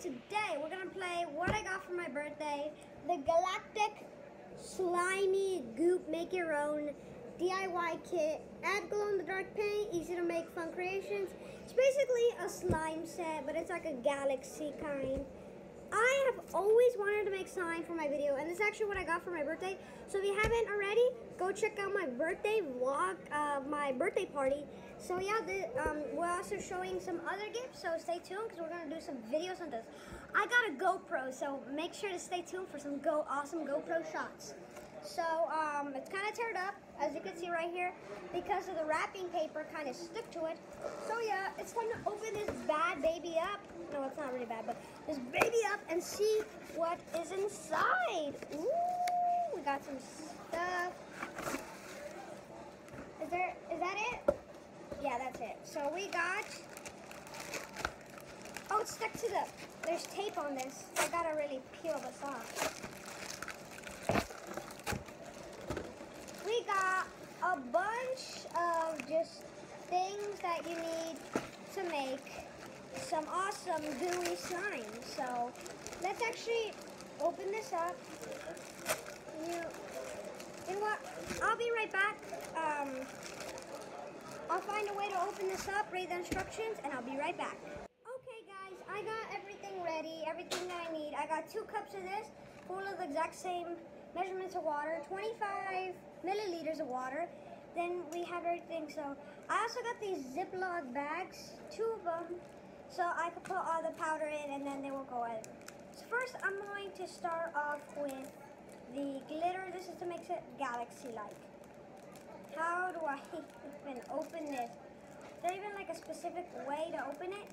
today we're gonna play what I got for my birthday, the Galactic Slimy Goop Make Your Own DIY Kit. Add glow in the dark paint, easy to make, fun creations. It's basically a slime set, but it's like a galaxy kind. I have always wanted to make slime for my video, and this is actually what I got for my birthday. So if you haven't already, go check out my birthday vlog, uh, my birthday party. So yeah, the, um, we're also showing some other gifts, so stay tuned because we're gonna do some videos on this. I got a GoPro, so make sure to stay tuned for some go awesome GoPro shots. So um, it's kind of teared up, as you can see right here, because of the wrapping paper kind of stuck to it. So yeah, it's time to open this bad baby up. No, it's not really bad, but this baby up and see what is inside. Ooh, we got some stuff. Is there, is that it? Yeah, that's it. So we got, oh, it's stuck to the, there's tape on this. I gotta really peel this off. we got a bunch of just things that you need to make awesome gooey slime. So let's actually open this up. You, what? I'll be right back. Um, I'll find a way to open this up, read the instructions, and I'll be right back. Okay guys, I got everything ready, everything that I need. I got two cups of this, full of the exact same measurements of water, 25 milliliters of water. Then we have everything. So I also got these Ziploc bags, two of them, so I could put all the powder in and then they will go in. So first I'm going to start off with the glitter. This is to make it galaxy-like. How do I even open this? Is there even like a specific way to open it?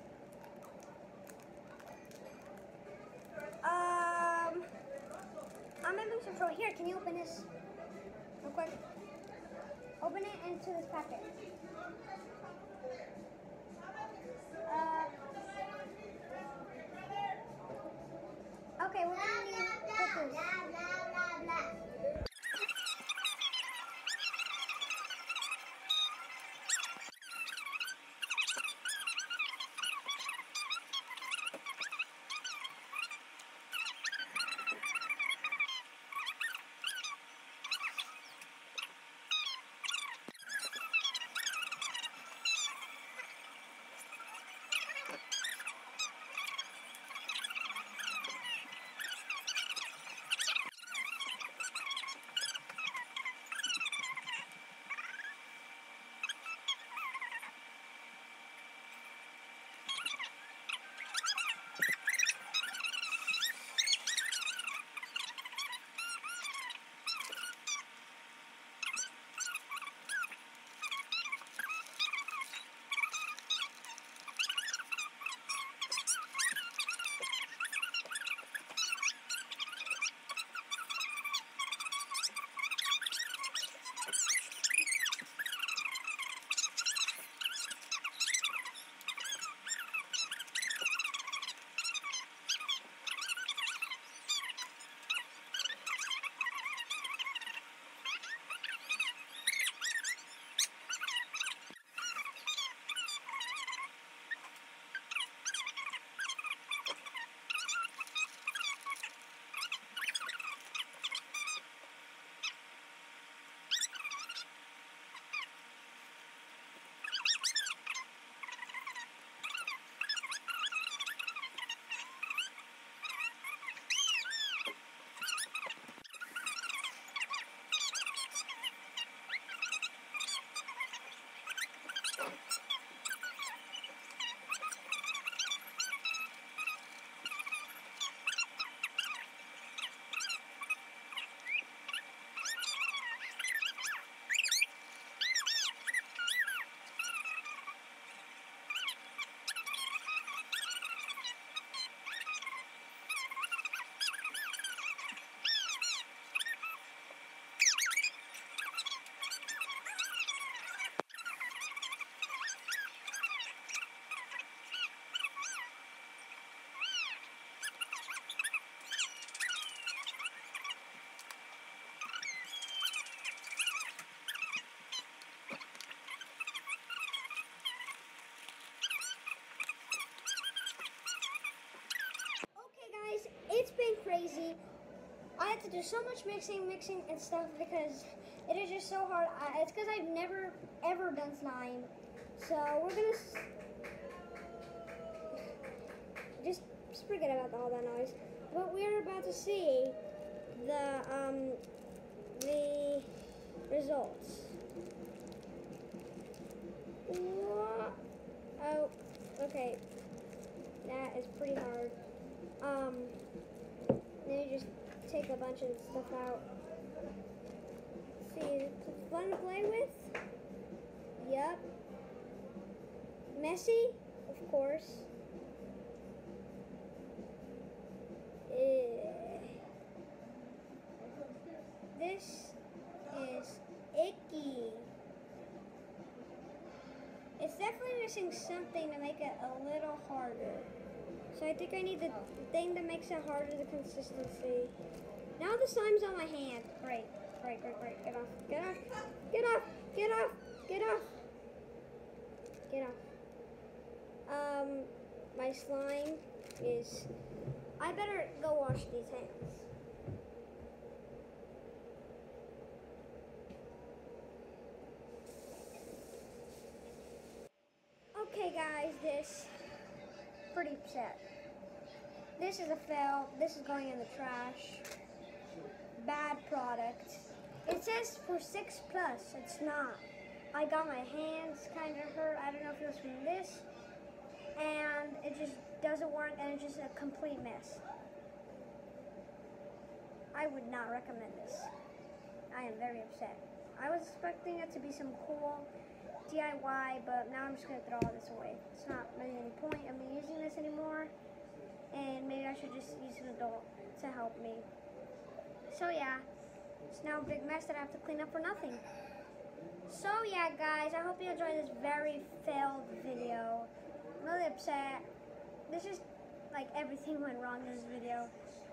Um, I'm in lose control. Here, can you open this real quick? Open it into this packet. Crazy. I had to do so much mixing, mixing and stuff because it is just so hard. I, it's because I've never ever done slime. So we're gonna just, just forget about all that noise. But we're about to see the um the results. Oh, okay. That is pretty hard. Um, then you just take a bunch of stuff out. See, it's fun to play with. Yep. Messy, of course. Eh. This is icky. It's definitely missing something to make it a little harder. So I think I need the thing that makes it harder, the consistency. Now the slime's on my hand. Great, great, great, great. Get off, get off, get off, get off, get off, get off. Um, my slime is. I better go wash these hands. Okay, guys, this pretty upset. This is a fail. This is going in the trash. Bad product. It says for six plus. It's not. I got my hands kind of hurt. I don't know if it was from this, and it just doesn't work, and it's just a complete mess. I would not recommend this. I am very upset. I was expecting it to be some cool DIY, but now I'm just gonna throw all this away. It's not really any point of me using this anymore, and maybe I should just use an adult to help me. So yeah, it's now a big mess that I have to clean up for nothing. So yeah, guys, I hope you enjoyed this very failed video. I'm really upset. This is like everything went wrong in this video.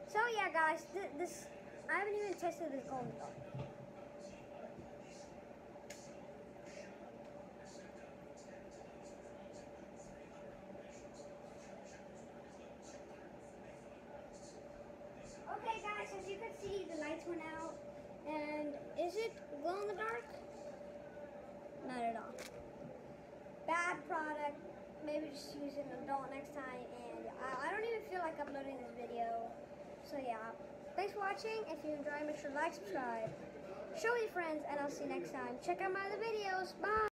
So yeah, guys, th- this I haven't even tested this golden dog. Okay, guys, as you can see, the lights went out. And is it glow in the dark? Not at all. Bad product. Maybe just use an adult next time. And I, I don't even feel like uploading this video. So yeah. Thanks for watching. If you enjoy, make sure to like, subscribe. Show your friends, and I'll see you next time. Check out my other videos. Bye.